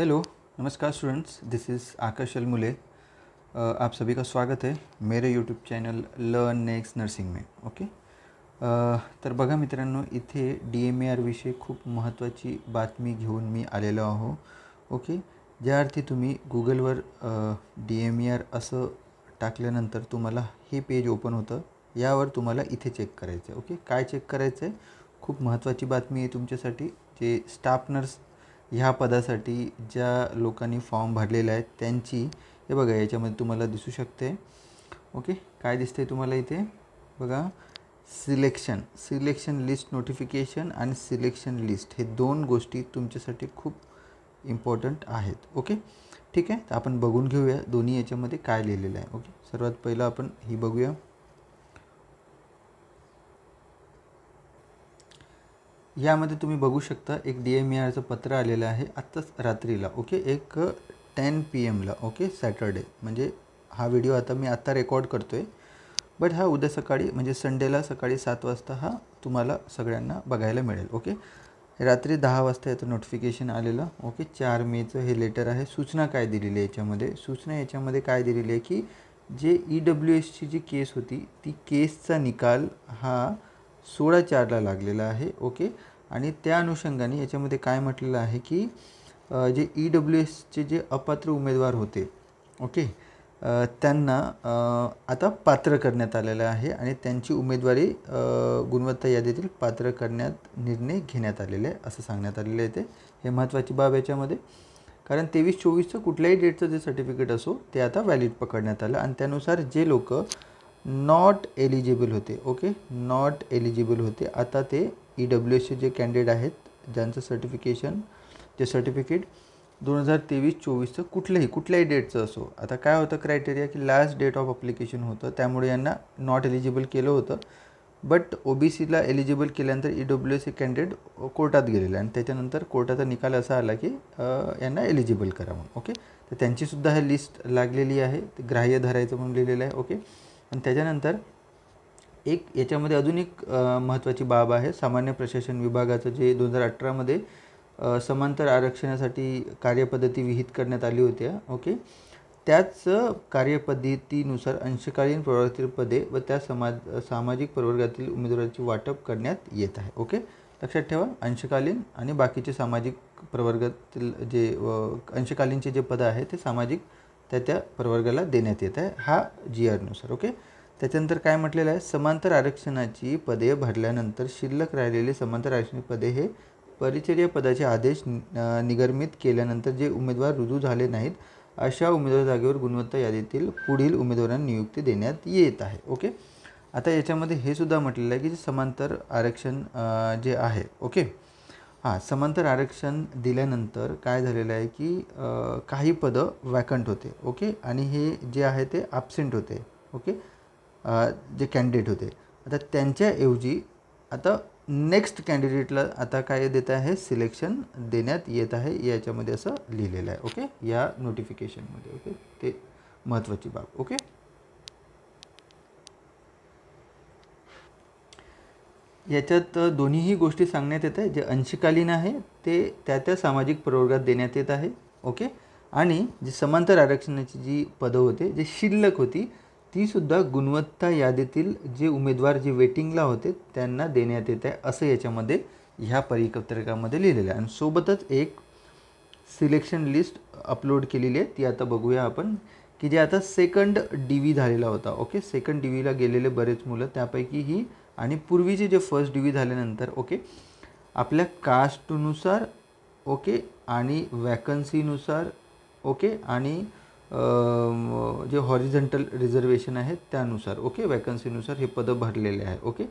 Hello नमस्कार students this is आकाश अलमुले आप सभी का स्वागत है मेरे YouTube channel learn next nursing में ओके uh, तर बघा मित्रांनो इथे डी एम ए आरविषयी खूप महत्त्वाची बातमी घेऊन मी आलेलो आहो ओके ज्या अर्थी तुम्ही गुगलवर डी एम ए आर असं टाकल्यानंतर तुम्हाला हे पेज ओपन होतं यावर तुम्हाला इथे चेक करायचं आहे ओके काय चेक करायचं आहे खूप महत्त्वाची बातमी आहे तुमच्यासाठी जे स्टाफ नर्स ह्या पदासाठी ज्या लोकांनी फॉर्म भरलेला आहे त्यांची हे बघा याच्यामध्ये तुम्हाला दिसू शकते. ओके? काय दिसते तुम्हाला इथे? बघा सिलेक्शन. सिलेक्शन लिस्ट नोटिफिकेशन आणि सिलेक्शन लिस्ट हे दोन गोष्टी तुमच्यासाठी खूप इम्पॉर्टंट आहेत. ओके? ठीक आहे? तर आपण बघून घेऊया दोन्ही याच्यामध्ये काय लिहिलेलं आहे. ओके? सर्वात पहिलं आपण ही बघूया. यामध्ये तुम्ही बघू शकता एक डी एम आरचं पत्र आलेलं आहे आत्ताच रात्रीला ओके? एक टेन पी एमला ओके? सॅटरडे. म्हणजे हा व्हिडिओ आता मी आत्ता रेकॉर्ड करतो आहे बट हा उद्या सकाळी म्हणजे संडेला सकाळी सात वाजता हा तुम्हाला सगळ्यांना बघायला मिळेल ओके? रात्री दहा वाजता याचं नोटिफिकेशन आलेलं ओके? चार मेचं हे लेटर आहे. सूचना काय दिलेली आहे याच्यामध्ये? सूचना याच्यामध्ये काय दिलेली आहे की जे ई डब्ल्यू एसची जी केस होती ती केसचा निकाल हा सोळा चारला लागलेला आहे ओके? आणि त्या अनुषंगाने याच्यामध्ये काय म्हटलेलं आहे की जे ई डब्ल्यू एसचे जे अपात्र उमेदवार होते ओके? त्यांना आता पात्र करण्यात आलेलं आहे आणि त्यांची उमेदवारी गुणवत्ता यादीतील पात्र करण्यात निर्णय घेण्यात आलेले आहे असं सांगण्यात आलेलं आहे ते. हे महत्त्वाची बाब याच्यामध्ये. कारण तेवीस चोवीसचं कुठल्याही डेटचं जे सर्टिफिकेट असो ते आता व्हॅलिड पकडण्यात आलं. आणि त्यानुसार जे लोक नॉट एलिजिबल होते ओके नॉट एलिजिबल होते. आता ते ई डब्ल्यू एसचे जे कॅन्डिडेट आहेत ज्यांचं सर्टिफिकेशन ते सर्टिफिकेट दोन हजार तेवीस चोवीसचं कुठलंही कुठल्याही डेटचं असो. आता काय होतं क्रायटेरिया की लास्ट डेट ऑफ अप्लिकेशन होतं त्यामुळे यांना नॉट एलिजिबल केलं होतं. बट ओ बी सीला एलिजिबल केल्यानंतर ई डब्ल्यू एस हे कॅन्डिडेट कोर्टात गेलेलं आणि त्याच्यानंतर कोर्टाचा निकाल असा आला की यांना एलिजिबल करा म्हणून ओके तर त्यांचीसुद्धा हे लिस्ट लागलेली आहे ग्राह्य धरायचं म्हणून लिहिलेलं आहे ओके आणि त्याच्यानंतर एक याच्यामध्ये अजून एक महत्त्वाची बाब आहे. सामान्य प्रशासन विभागाचं जे दोन हजार अठरामध्ये समांतर आरक्षणासाठी कार्यपद्धती विहित करण्यात आली होती ओके? त्याच कार्यपद्धतीनुसार अंशकालीन प्रवर्गातील पदे व त्या समाज सामाजिक प्रवर्गातील उमेदवारांची वाटप करण्यात येत आहे ओके? लक्षात ठेवा अंशकालीन आणि बाकीचे सामाजिक प्रवर्गातील जे अंशकालीनचे जे पदं आहे ते सामाजिक त्या त्या प्रवर्गाला देण्यात येत आहे हा जी आरनुसार ओके त्याच्यानंतर काय म्हटलेलं आहे? समांतर आरक्षणाची पदे भरल्यानंतर शिल्लक राहिलेले समांतर आरक्षण पदे हे परिचर्या पदाचे आदेश निगर्मित केल्यानंतर जे उमेदवार रुजू झाले नाहीत अशा उमेदवार जागेवर गुणवत्ता यादीतील पुढील उमेदवारांना नियुक्ती देण्यात येत आहे ओके आता याच्यामध्ये हे सुद्धा म्हटलेलं आहे की जे समांतर आरक्षण जे आहे ओके हां समांतर आरक्षण दिल्यानंतर काय झालेलं आहे की काही पदं वॅकंट होते ओके? आणि हे जे आहे ते ॲबसेंट होते ओके? जे कॅन्डिडेट होते. आता त्यांच्याऐवजी आता नेक्स्ट कॅन्डिडेटला आता काय देत आहे? सिलेक्शन देण्यात येत आहे याच्यामध्ये असं लिहिलेलं आहे ओके? या नोटिफिकेशनमध्ये ओके? ते महत्त्वाची बाब ओके? याच्यात दोन्हीही गोष्टी सांगण्यात येत आहे जे अंशकालीन आहे ते त्या त्या सामाजिक प्रवर्गात देण्यात येत आहे. ओके? आणि जे समांतर आरक्षणाची जी पदं होते जे शिल्लक होती तीसुद्धा गुणवत्ता यादीतील जे उमेदवार जे वेटिंगला होते त्यांना देण्यात येत आहे. असं याच्यामध्ये ह्या परिपत्रकामध्ये लिहिलेलं आहे. आणि सोबतच एक सिलेक्शन लिस्ट अपलोड केलेली आहे. ती आता बघूया आपण. की जे आता सेकंड डी व्ही झालेला होता. ओके? सेकंड डी व्हीला गेलेले बरेच मुलं त्यापैकी ही आणि पूर्वीचे जे फर्स्ट डी व्ही झाल्यानंतर ओके आपल्या कास्टनुसार ओके आणि वॅकन्सीनुसार ओके आणि जे हॉरिझेंटल रिझर्वेशन आहे त्यानुसार ओके वॅकन्सीनुसार हे पदं भरलेले आहे ओके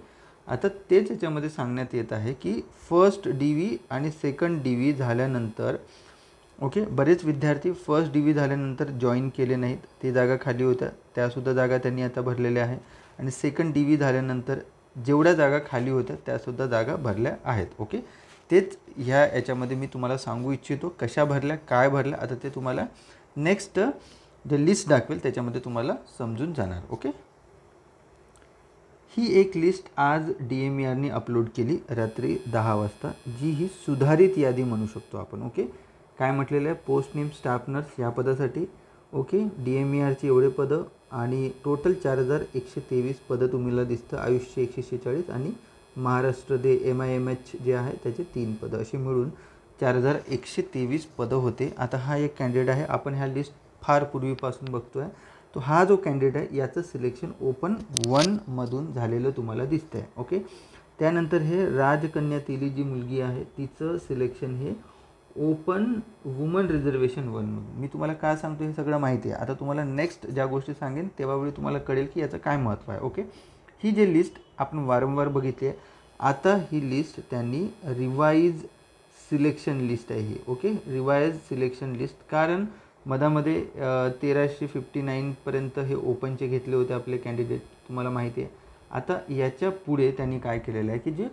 आता तेच याच्यामध्ये सांगण्यात येत आहे की फर्स्ट डी व्ही आणि सेकंड डी व्ही झाल्यानंतर ओके बरेच विद्यार्थी फर्स्ट डी व्ही झाल्यानंतर जॉईन केले नाहीत. ते जागा खाली होत्या त्यासुद्धा जागा त्यांनी आता भरलेल्या आहे. आणि सेकंड डी व्ही झाल्यानंतर जेवढ्या जागा खाली होत्या त्यासुद्धा जागा भरल्या आहेत ओके? तेच ह्या याच्यामध्ये मी तुम्हाला सांगू इच्छितो कशा भरल्या काय भरल्या आता ते तुम्हाला नेक्स्ट जे लिस्ट दाखवेल त्याच्यामध्ये तुम्हाला समजून जाणार ओके? ही एक लिस्ट आज डी एम आरनी अपलोड केली रात्री दहा वाजता जी ही सुधारित यादी म्हणू शकतो आपण ओके? काय म्हटलेलं आहे? पोस्ट नेम स्टाफ नर्स या पदासाठी ओके? डी एम ई आरची एवढे पदं आणि टोटल चार हजार एकशे तेवीस पदं तुम्हाला दिसतं. आयुष्य एकशे शेहेचाळीस आणि Maharashtra D M I M H जे आहे त्याचे तीन पदं. अशी मिळून चार हजार एकशे तेवीस पदं होते. आता हा एक कॅन्डिडेट आहे. आपण ह्या लिस्ट फार पूर्वीपासून बघतो आहे तो हा जो कॅन्डिडेट आहे याचं सिलेक्शन ओपन वनमधून झालेलं तुम्हाला दिसतं आहे ओके त्यानंतर हे राजकन्यातील जी मुलगी आहे तिचं सिलेक्शन हे ओपन वुमन रिझर्वेशन वनमधून मी तुम्हाला काय सांगतो हे सगळं माहिती आहे. आता तुम्हाला नेक्स्ट ज्या गोष्टी सांगेन तेव्हावेळी तुम्हाला कळेल की याचं काय महत्त्व आहे ओके ही जी लिस्ट आपण वारंवार बघितली आहे आता ही लिस्ट त्यांनी रिवाईज सिलेक्शन लिस्ट आहे ही ओके रिवाईज सिलेक्शन लिस्ट कारण मधामध्ये तेराशे फिफ्टी नाईनपर्यंत हे ओपनचे घेतले होते आपले कॅन्डिडेट तुम्हाला माहिती आहे. आता याच्यापुढे त्यांनी काय केलेलं आहे की जे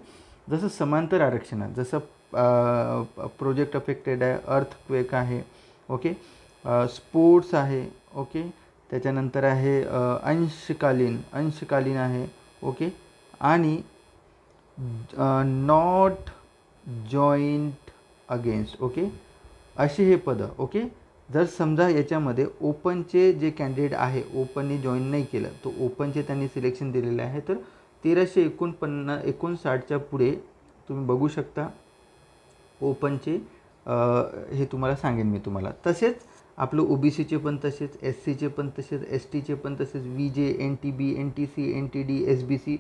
जसं समांतर आरक्षण आहे जसं प्रोजेक्ट अफेक्टेड आहे अर्थक्वेक आहे ओके स्पोर्ट्स आहे ओके त्याच्यानंतर आहे अंशकालीन अंशकालीन आहे ओके आणि नॉट जॉईंट अगेन्स्ट ओके असे हे पदं ओके जर समजा याच्यामध्ये ओपनचे जे कॅन्डिडेट आहे ओपनने जॉईन नाही केलं तर ओपनचे त्यांनी सिलेक्शन दिलेलं आहे तर तेराशे एकोणपन्ना एकोणसाठच्या पुढे तुम्ही बघू शकता. ओपनचे हे तुम्हाला सांगेन मी तुम्हाला. तसेच आपलं ओ बी सीचे पण तसेच एस सीचे पण तसेच एस टीचे पण तसेच V J N T B N T C N T D S B C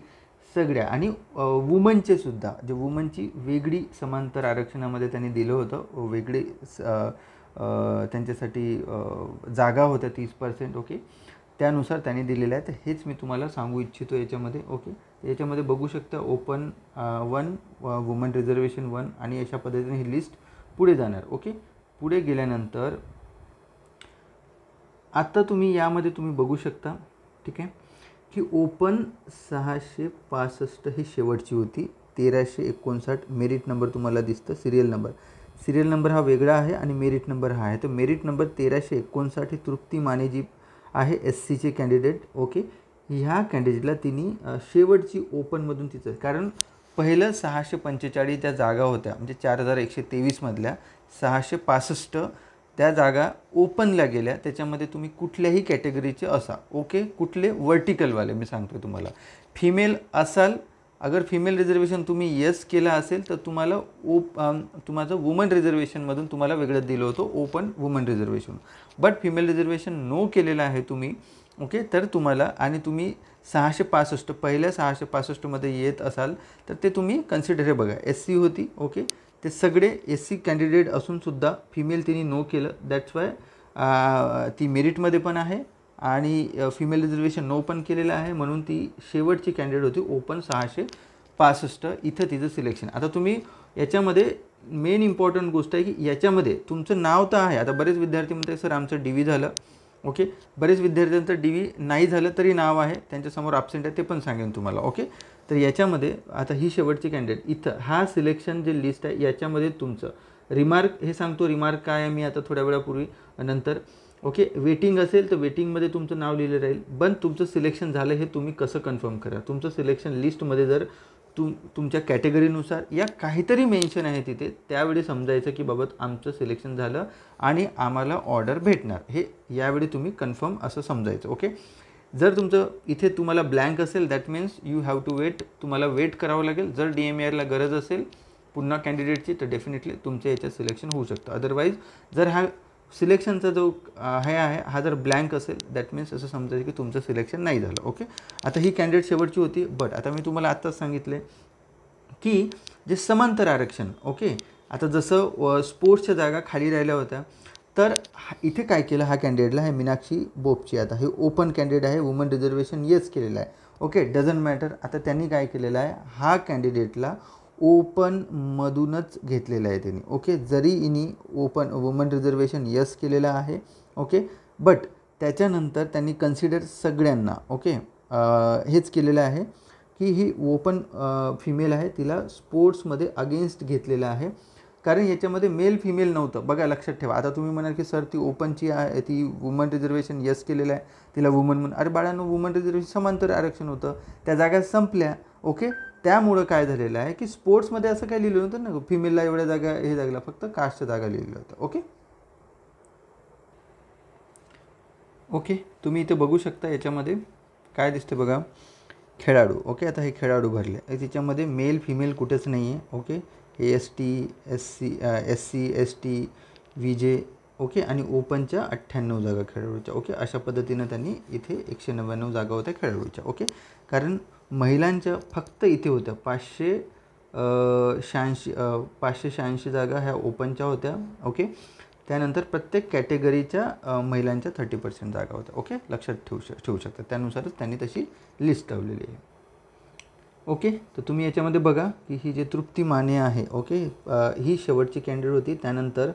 सगळ्या आणि वुमनचे सुद्धा जे वुमनची वेगळी समांतर आरक्षणामध्ये त्यांनी दिलं होतं वेगळे त्यांच्यासाठी जागा होत्या तीस पर्सेंट ओके. त्यानुसार त्यांनी दिलेल्या आहेत हेच मी तुम्हाला सांगू इच्छितो याच्यामध्ये. ओके याच्यामध्ये बघू शकता open one woman reservation one आणि अशा पद्धतीने ही लिस्ट पुढे जाणार. ओके पुढे गेल्यानंतर आत्ता तुम्ही यामध्ये तुम्ही बघू शकता ठीक आहे की ओपन सहाशे पासष्ट ही शेवटची होती. तेराशे एकोणसाठ मेरिट नंबर तुम्हाला दिसतं सिरियल नंबर सिरियल नंबर हा वेगळा आहे आणि मेरिट नंबर हा आहे. तर मेरिट नंबर तेराशे एकोणसाठ ही तृप्ती माने जी आहे एस सीचे कॅन्डिडेट ओके ह्या कॅन्डिडेटला तिने शेवटची ओपनमधून तिचं कारण पहिलं सहाशे पंचेचाळीस ज्या जागा होत्या म्हणजे चार हजार एकशे तेवीसमधल्या सहाशे पासष्ट त्या जागा ओपनला गेल्या. त्याच्यामध्ये तुम्ही कुठल्याही कॅटेगरीचे असा ओके कुठले वर्टिकलवाले मी सांगतो तुम्हाला. फिमेल असाल अगर फिमेल रिझर्वेशन तुम्ही यस केलं असेल तर तुम्हाला ओप तुम्हाला वुमन रिझर्वेशनमधून तुम्हाला वेगळं दिलं होतं open woman reservation but female reservation no केलेलं आहे तुम्ही ओके तर तुम्हाला आणि तुम्ही सहाशे पासष्ट पहिल्या सहाशे पासष्टमध्ये येत असाल तर ते तुम्ही कन्सिडर बघा एस सी होती ओके ते सगळे एस सी कॅन्डिडेट असूनसुद्धा फिमेल तिने नो केलं. दॅट्स वाय ती मेरिटमध्ये पण आहे आणि फिमेल रिझर्वेशन नो पण केलेलं आहे. म्हणून ती शेवटची कॅन्डिडेट होती. ओपन सहाशे पासष्ट. इथं तिचं सिलेक्शन आता तुम्ही याच्यामध्ये मेन इम्पॉर्टंट गोष्ट आहे की याच्यामध्ये तुमचं नाव तर आहे. आता बरेच विद्यार्थी म्हणतात सर आमचं डी व्ही झालं. ओके? बरेच विद्यार्थ्यांचं डी व्ही नाही झालं तरी नाव आहे. त्यांच्यासमोर ॲबसेंट आहे ते पण सांगेन तुम्हाला. ओके? तर याच्यामध्ये आता ही शेवटची कॅन्डिडेट इथं हा सिलेक्शन जे लिस्ट आहे याच्यामध्ये तुमचं रिमार्क हे सांगतो रिमार्क काय आहे मी आता थोड्या वेळापूर्वी. नंतर ओके? वेटिंग असेल तर वेटिंगमध्ये तुमचं नाव लिहिलं राहील. पण तुमचं सिलेक्शन झालं हे तुम्ही कसं कन्फर्म करा? तुमचं सिलेक्शन लिस्टमध्ये जर तुम तुमच्या कॅटेगरीनुसार या काहीतरी मेन्शन आहे तिथे त्यावेळी समजायचं की बाबत आमचं सिलेक्शन झालं आणि आम्हाला ऑर्डर भेटणार. हे यावेळी तुम्ही कन्फर्म असं समजायचं ओके? जर तुमचं इथे तुम्हाला ब्लँक असेल that means you have to wait तुम्हाला वेट करावं लागेल. जर डी एम आरला गरज असेल पुन्हा कॅन्डिडेटची तर डेफिनेटली तुमच्या याच्यात सिलेक्शन होऊ शकतं. अदरवाईज जर हा सिलेक्शनचा जो हे आहे हा जर ब्लँक असेल दॅट मीन्स असं समजायचं की तुमचं सिलेक्शन नाही झालं ओके? आता ही कॅन्डिडेट शेवटची होती बट आता मी तुम्हाला आत्ताच सांगितले की जे समांतर आरक्षण ओके? आता जसं स्पोर्ट्सच्या जागा खाली राहिल्या होत्या तर इथे काय केलं हा कॅन्डिडेटला हे मीनाक्षी बोपची आता हे ओपन कॅन्डिडेट आहे वुमन रिझर्वेशन येस केलेलं आहे ओके? डझंट मॅटर आता त्यांनी काय केलेलं आहे हा कॅन्डिडेटला ओपनमधूनच घेतलेलं आहे त्यांनी. ओके जरी इनी ओपन वुमन रिझर्वेशन यस केलेलं आहे. ओके बट त्याच्यानंतर त्यांनी कन्सिडर सगळ्यांना ओके हेच केलेलं आहे की ही ओपन फिमेल आहे तिला स्पोर्ट्समध्ये अगेन्स्ट घेतलेलं आहे. कारण याच्यामध्ये मेल फिमेल नव्हतं. बघा लक्षात ठेवा. आता तुम्ही म्हणाल की सर ती ओपनची आहे ती वुमन रिझर्वेशन यस केलेलं आहे. तिला वुमन म्हणून अरे बाळांनो वुमन रिझर्वेशन समांतर आरक्षण होतं. त्या जागा संपल्या. ओके त्यामुळं काय झालेलं आहे की स्पोर्ट्समध्ये असं काय लिहिलं नव्हतं ना फिमेलला एवढ्या जागा हे जागेला फक्त कास्टच्या जागा लिहिलेलं होतं. ओके ओके तुम्ही इथे बघू शकता याच्यामध्ये काय दिसतं बघा. खेळाडू. ओके आता हे खेळाडू भरले. तिच्यामध्ये मेल फिमेल कुठेच नाही आहे okay S T S C S C S T V J okay आणि ओपनच्या अठ्ठ्याण्णव जागा खेळाडूच्या ओके? अशा पद्धतीनं त्यांनी इथे एकशे नव्याण्णव जागा होत्या खेळाडूच्या ओके? कारण महिलांच्या फक्त इथे होत्या. पाचशे शहाऐंशी पाचशे शहाऐंशी जागा ह्या ओपनच्या होत्या ओके? त्यानंतर प्रत्येक कॅटेगरीच्या महिलांच्या थर्टी पर्सेंट जागा होत्या ओके? लक्षात ठेवू शक ठेवू शकतात त्यानुसारच त्यांनी तशी लिस्ट लावलेली आहे. ओके? तर तुम्ही याच्यामध्ये बघा की ही जे तृप्ती माने आहे ओके? ही शेवटची कॅन्डिडेट होती. त्यानंतर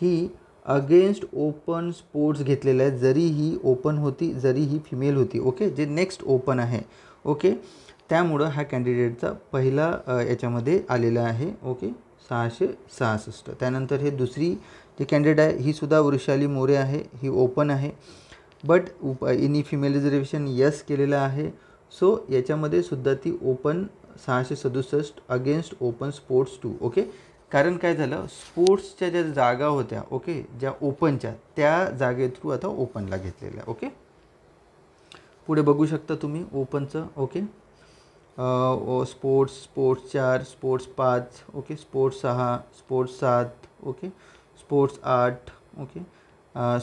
ही अगेन्स्ट ओपन स्पोर्ट्स घेतलेलं आहे जरी ही ओपन होती जरी ही फिमेल होती ओके? जे नेक्स्ट ओपन आहे ओके? त्यामुळं हा कॅन्डिडेटचा पहिला याच्यामध्ये आलेला आहे ओके? सहाशे सहासष्ट. त्यानंतर हे दुसरी जी कॅन्डिडेट आहे ही सुद्धा वृषाली मोरे आहे ही ओपन आहे. बट उप इनी फिमेल रिझर्वेशन यस केलेलं आहे. सो याच्यामध्ये सुद्धा ती ओपन सहाशे सदुसष्ट against open sports two okay? कारण काय झालं? स्पोर्ट्सच्या ज्या जागा होत्या ओके ज्या ओपनच्या त्या जागे थ्रू आता ओपनला घेतलेल्या ओके? पुढे बघू शकता तुम्ही ओपनचं ओके? स्पोर्ट्स स्पोर्ट्स चार स्पोर्ट्स पाच ओके? स्पोर्ट्स सहा स्पोर्ट्स सात ओके? स्पोर्ट्स आठ ओके?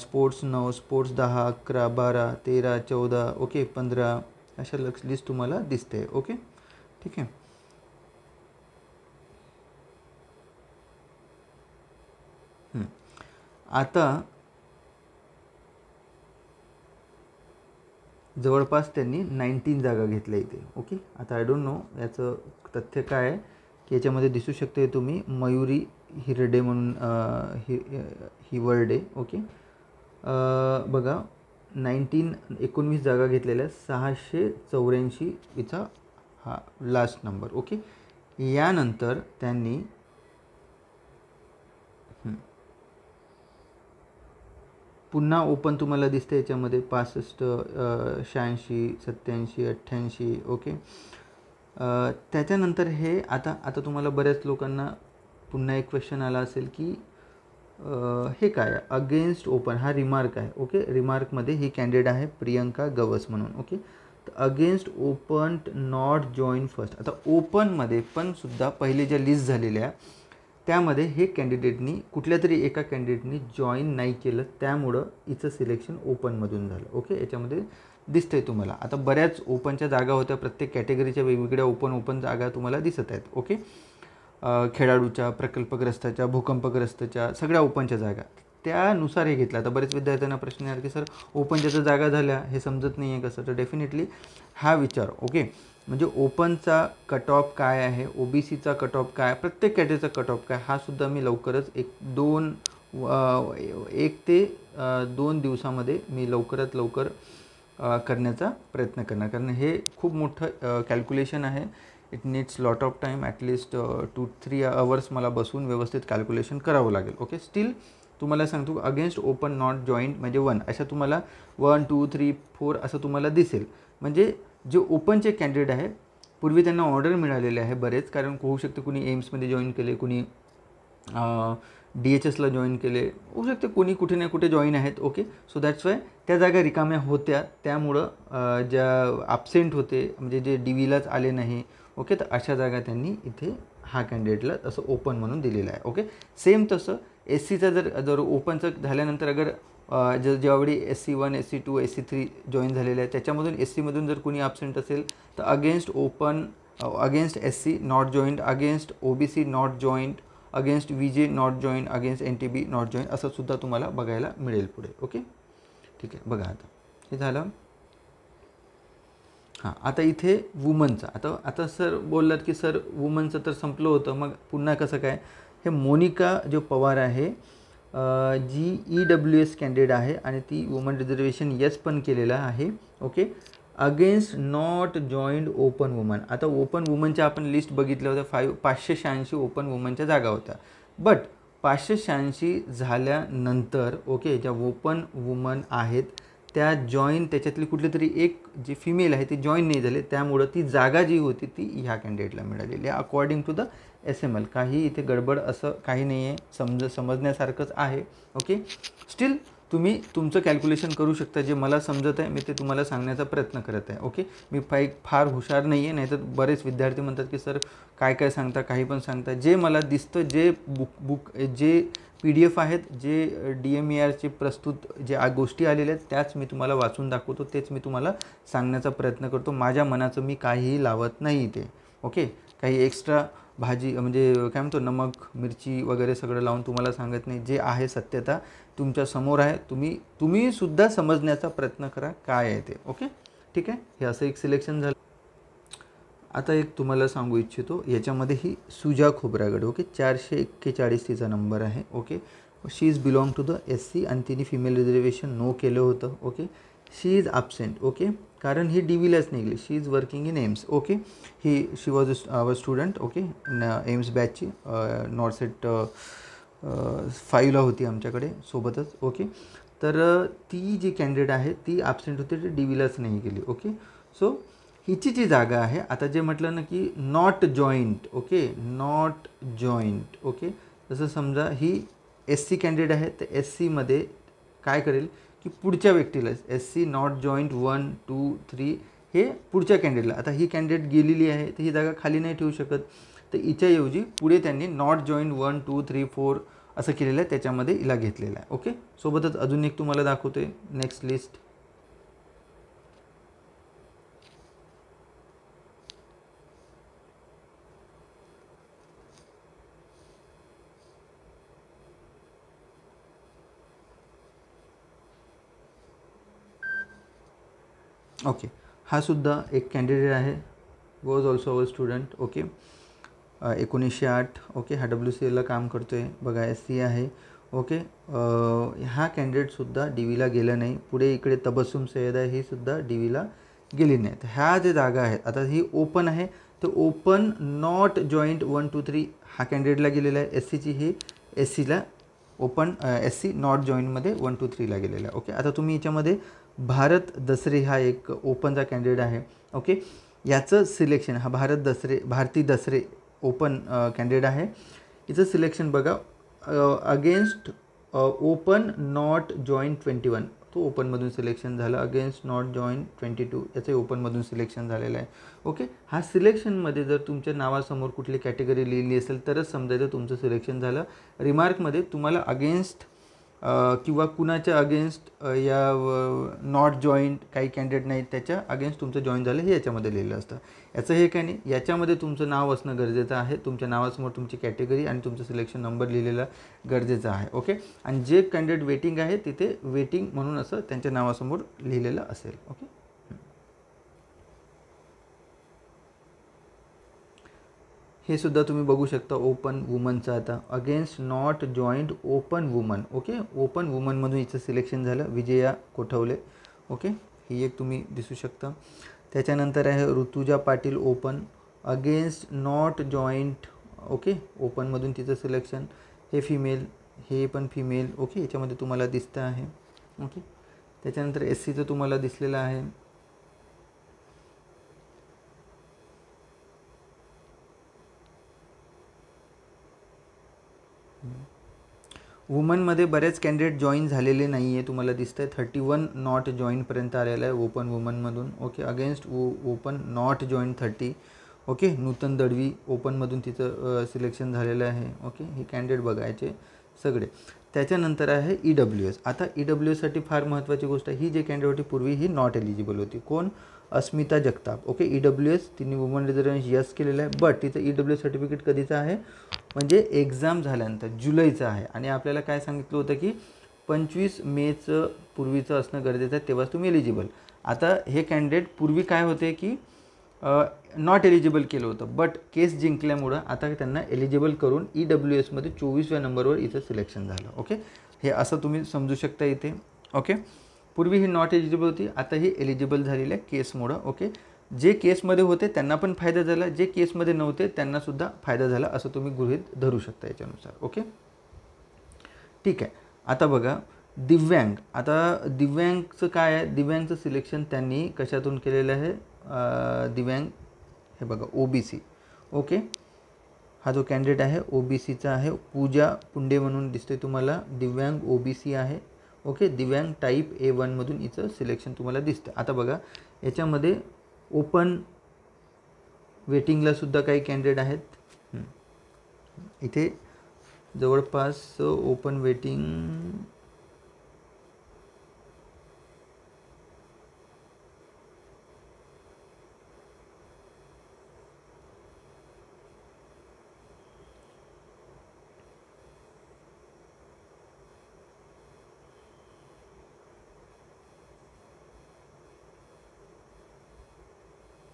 स्पोर्ट्स नऊ स्पोर्ट्स दहा अकरा बारा तेरा चौदा ओके? पंधरा अशा लक्ष लिस्ट तुम्हाला दिसते ओके? ठीक आहे? आता जवळपास त्यांनी नाईन्टीन जागा घेतल्या इथे ओके? आता आय डोंट नो याचं तथ्य काय आहे की याच्यामध्ये दिसू शकते तुम्ही मयुरी हिरडे म्हणून हि हिवर्डे ओके? बघा नाईन्टीन एकोणवीस जागा घेतलेल्या सहाशे चौऱ्याऐंशी इथं हा लास्ट नंबर ओके? यानंतर त्यांनी पुन्हा ओपन तुम्हाला दिसतं याच्यामध्ये पासष्ट शहाऐंशी सत्याऐंशी अठ्ठ्याऐंशी ओके त्याच्यानंतर हे आता आता तुम्हाला बऱ्याच लोकांना पुन्हा एक क्वेश्चन आला असेल की हे काय? अगेन्स्ट ओपन हा रिमार्क आहे ओके रिमार्कमध्ये ही कॅन्डिडेट आहे प्रियंका गवस म्हणून ओके तर against open not join first आता ओपनमध्ये पण सुद्धा पहिले ज्या लिस्ट झालेल्या आहे त्यामध्ये हे कॅन्डिडेटनी कुठल्या तरी एका कॅन्डिडेटनी जॉईन नाही केलं त्यामुळं हिचं सिलेक्शन ओपनमधून झालं. ओके? याच्यामध्ये दिसतंय तुम्हाला. आता बऱ्याच ओपनच्या जागा होत्या प्रत्येक कॅटेगरीच्या वेगवेगळ्या ओपन ओपन जागा तुम्हाला दिसत आहेत. ओके? खेळाडूच्या प्रकल्पग्रस्ताच्या भूकंपग्रस्तच्या सगळ्या ओपनच्या जागा. त्यानुसार हे घेतलं. आता बरेच विद्यार्थ्यांना प्रश्न येणार की सर ओपनच्या जर जागा झाल्या हे समजत नाही आहे कसं तर डेफिनेटली हा विचार. ओके? म्हणजे ओपनचा कट ऑफ काय आहे? ओ बी सीचा कट ऑफ काय प्रत्येक कॅटेगरीचा कट ऑफ काय हा सुद्धा मी लवकरच एक दोन एक ते दोन दिवसामध्ये मी लवकरात लवकर करण्याचा प्रयत्न करणार. कारण हे खूप मोठं कॅल्क्युलेशन आहे. It needs lot of time at least two three hours मला बसून व्यवस्थित कॅल्क्युलेशन करावं लागेल. ओके स्टील तुम्हाला सांगतो अगेन्स्ट ओपन नॉट जॉईंट म्हणजे वन अशा तुम्हाला वन टू थ्री फोर असं तुम्हाला दिसेल. म्हणजे जे ओपनचे कॅन्डिडेट आहे पूर्वी त्यांना ऑर्डर मिळालेले आहे बरेच कारण होऊ शकते कुणी एम्समध्ये जॉईन केले कुणी डी एच एसला जॉईन केले. होऊ शकते कोणी कुठे ना कुठे जॉईन आहेत ओके सो दॅट्स वाय त्या जागा रिकाम्या होत्या. त्यामुळं ज्या ॲबसेंट होते म्हणजे जे डी व्हीलाच आले नाही ओके तर अशा जागा त्यांनी इथे हा कॅन्डिडेटला असं ओपन म्हणून दिलेलं आहे ओके सेम तसं एस सीचा जर जर ओपनचं झाल्यानंतर अगर ज ज्यावेळी S C one S C two S C three join झालेले आहे त्याच्यामधून एस सीमधून जर कोणी ॲबसेंट असेल तर against open against S C not joint against O B C not joint against V J not joint against N T B not joint असं सुद्धा तुम्हाला बघायला मिळेल पुढे ओके? ठीक आहे बघा आता. हे झालं. हां आता इथे वुमनचं आता आता सर बोललात की सर वुमनचं तर संपलं होतं मग पुन्हा कसं काय? हे मोनिका जो पवार आहे जी ई डब्ल्यू एस कॅन्डिडेट आहे आणि ती वुमन रिझर्वेशन यस पण केलेलं आहे okay against not joint open woman आता ओपन वुमनच्या आपण लिस्ट बघितल्या होत्या फाईव्ह पाचशे शहाऐंशी ओपन वुमनच्या जागा होत्या. बट पाचशे शहाऐंशी झाल्यानंतर ओके ज्या ओपन वुमन आहेत त्या जॉईन त्याच्यातली कुठली तरी एक जी फिमेल आहे ती जॉईन नाही झाली. त्यामुळं ती जागा जी होती ती ह्या कॅन्डिडेटला मिळालेली आहे. According to the S M L काही इथे गडबड असं काही नाही आहे समज समजण्यासारखंच आहे. ओके स्टील तुम्ही तुमचं कॅल्क्युलेशन करू शकता. जे मला समजत आहे मी ते तुम्हाला सांगण्याचा प्रयत्न करत आहे. ओके मी फाय फार हुशार नाही आहे नाहीतर बरेच विद्यार्थी म्हणतात की सर काय काय सांगता काही पण सांगता. जे मला दिसतं जे बुक बुक जे पी डी एफ आहेत जे डी एम ई आरचे प्रस्तुत जे गोष्टी आलेल्या आहेत त्याच मी तुम्हाला वाचून दाखवतो तेच मी तुम्हाला सांगण्याचा प्रयत्न करतो. माझ्या मनाचं मी काहीही लावत नाही इथे ओके? काही एक्स्ट्रा भाजी म्हणजे काय म्हणतो नमक मिरची वगैरे सगळं लावून तुम्हाला सांगत नाही. जे आहे सत्यता तुमच्यासमोर आहे तुम्ही तुम्हीसुद्धा समजण्याचा प्रयत्न करा काय आहे ते ओके? ठीक आहे? हे असं एक सिलेक्शन झालं. आता एक तुम्हाला सांगू इच्छितो याच्यामध्ये ही सुजा खोबरागड ओके? चारशे एक्केचाळीस तिचा नंबर आहे okay? She is belong to the S C आणि तिने फिमेल रिझर्वेशन नो केलं होतं okay? She is absent okay? कारण ही डी व्हीलाच निघली. She is working in AIIMS okay? He she was our student okay? AIIMS बॅचची north set फाईव्हला होती आमच्याकडे सोबतच ओके? तर ती जी कॅन्डिडेट आहे ती ॲबसेंट होती ती डी व्हीलाच नाही गेली ओके? सो हिची जी जागा आहे आता जे म्हटलं ना की not joint okay not joint okay जसं समजा ही एस सी कॅन्डिडेट आहे तर एस सीमध्ये काय करेल की पुढच्या व्यक्तीला S C not joint one two three हे पुढच्या कॅन्डिडेटला आता ही कॅन्डिडेट गेलेली आहे तर ही जागा खाली नाही ठेवू शकत. तर हिच्याऐवजी पुढे त्यांनी not joint one two three four असं केलेलं आहे त्याच्यामध्ये हिला घेतलेला आहे ओके सोबतच अजून एक तुम्हाला दाखवते नेक्स्ट लिस्ट ओके हा सुद्धा एक कॅन्डिडेट आहे. Was also our student okay एकोणीसशे आठ ओके हा डब्ल्यू सी एलला काम करतो आहे बघा एस सी आहे ओके हा कॅन्डिडेटसुद्धा डी व्हीला गेला नाही. पुढे इकडे तबस्सुम सैयद आहे ही सुद्धा डी व्हीला गेली नाही तर ह्या जे जागा आहेत आता ही ओपन आहे तर open not joint one two three हा कॅन्डिडेटला गेलेला आहे. एस सीची ही एस सीला ओपन एस सी नॉट जॉईंटमध्ये वन टू थ्रीला गेलेला आहे ओके आता तुम्ही याच्यामध्ये भारत दसरे हा एक ओपनचा कॅन्डिडेट आहे. ओके याचं सिलेक्शन हा भारत दसरे भारती दसरे ओपन कॅन्डिडेट आहे. याचं सिलेक्शन बघा against open not joint twenty one तो ओपनमधून सिलेक्शन झालं. Against not join twenty two याचंही ओपनमधून सिलेक्शन झालेलं आहे. ओके हा सिलेक्शनमध्ये जर तुमच्या नावासमोर कुठली कॅटेगरी लिहिली असेल तरच समजायचं तुमचं सिलेक्शन झालं. रिमार्कमध्ये तुम्हाला अगेन्स्ट किंवा कुणाच्या अगेन्स्ट या नॉट जॉईंट काही कॅन्डिडेट नाहीत त्याच्या अगेन्स्ट तुमचं जॉईन झालं हे याच्यामध्ये लिहिलं असतं. याचं हे काय नाही याच्यामध्ये तुमचं नाव असणं गरजेचं आहे तुमच्या नावासमोर तुमची कॅटेगरी आणि तुमचं सिलेक्शन नंबर लिहिलेला गरजेचं आहे ओके आणि जे कॅन्डिडेट वेटिंग आहे तिथे वेटिंग म्हणून असं त्यांच्या नावासमोर लिहिलेलं असेल ओके हे सुद्धा तुम्ही बघू शकता ओपन वुमनचं आता. Against not joint open woman okay open वुमनमधून हिचं सिलेक्शन झालं. विजया कोठवले ओके ही एक तुम्ही दिसू शकता. त्याच्यानंतर आहे Rutuja Patil open against not joint okay ओपनमधून तिचं सिलेक्शन हे फिमेल हे पण फिमेल ओके याच्यामध्ये तुम्हाला दिसतं आहे ओके त्याच्यानंतर एस सीचं तुम्हाला दिसलेलं आहे. वुमनमध्ये बरेच कॅन्डिडेट जॉईन झालेले नाही आहे तुम्हाला दिसतं आहे थर्टी वन नॉट जॉईनपर्यंत आलेलं आहे ओपन वुमनमधून. ओके अगेन्स्ट वो open not join thirty. Okay Nutan Dadvi ओपनमधून तिचं सिलेक्शन झालेलं आहे. ओके हे कॅन्डिडेट बघायचे सगळे. त्याच्यानंतर आहे ई डब्ल्यू एस आता ई डब्ल्यू एससाठी फार महत्त्वाची गोष्ट ही जे कॅन्डिडेट होती पूर्वी ही नॉट एलिजिबल होती. कोण? Asmita Jagtap. Okay E W S तिने वुमन रिझर्वेशन यस केलेलं आहे. बट तिचं ई डब्ल्यू एस सर्टिफिकेट कधीचं आहे? म्हणजे एक्झाम झाल्यानंतर जुलैचं आहे. आणि आपल्याला काय सांगितलं होतं की पंचवीस मेचं पूर्वीचं असणं गरजेचं आहे तेव्हाच तुम्ही एलिजिबल आता हे कॅन्डिडेट पूर्वी काय होते की नॉट एलिजिबल केलं होतं. बट केस जिंकल्यामुळं आता त्यांना एलिजिबल करून ई डब्ल्यू एसमध्ये चोवीसव्या नंबरवर इथं सिलेक्शन झालं. ओके हे असं तुम्ही समजू शकता इथे. ओके पूर्वी ही नॉट एलिजिबल होती आता ही एलिजिबल झालेल्या केसमुळं ओके जे केसमध्ये होते त्यांना पण फायदा झाला. जे केसमध्ये नव्हते त्यांनासुद्धा फायदा झाला असं तुम्ही गृहित धरू शकता याच्यानुसार ओके ठीक आहे. आता बघा दिव्यांग. आता दिव्यांगचं काय आहे? दिव्यांगचं सिलेक्शन त्यांनी कशातून केलेलं आहे? दिव्यांग हे बघा ओ बी सी ओके हा जो कॅन्डिडेट आहे ओ बी सीचा आहे. पूजा पुंडे म्हणून दिसते तुम्हाला. दिव्यांग ओ बी सी आहे. ओके दिव्यांग टाईप ए वनमधून हिचं सिलेक्शन तुम्हाला दिसतं. आता बघा याच्यामध्ये ओपन वेटिंगलासुद्धा काही कॅन्डिडेट आहेत. इथे जवळपास ओपन वेटिंग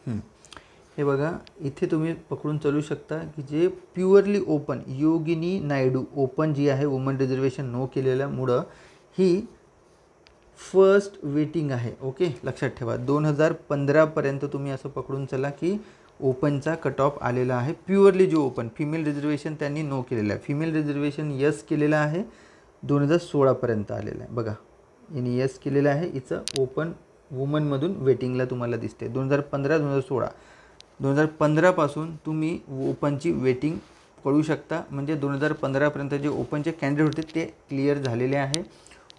हे बघा इथे तुम्ही पकडून चालू शकता की जे purely open Yogini Naidu open जी आहे वुमन रिझर्वेशन नो केलेल्यामुळं ही फर्स्ट वेटिंग आहे. ओके लक्षात ठेवा. दोन हजार पंधरापर्यंत तुम्ही असं पकडून चला की ओपनचा कट ऑफ आलेला आहे. प्युअरली जो ओपन फिमेल रिझर्वेशन त्यांनी नो केलेलं आहे. फिमेल रिझर्वेशन यस केलेलं आहे. दोन हजार सोळापर्यंत आलेलं आहे. बघा. यांनी यस केलेलं आहे. इचं ओपन वुमनमधून वेटिंगला तुम्हाला दिसते. दोन हजार पंधरा दोन हजार सोळा. दोन हजार पंधरापासून तुम्ही ओपनची वेटिंग कळू शकता. म्हणजे दोन हजार पंधरापर्यंत जे ओपनचे कॅन्डिडेट होते ते क्लिअर झालेले आहे.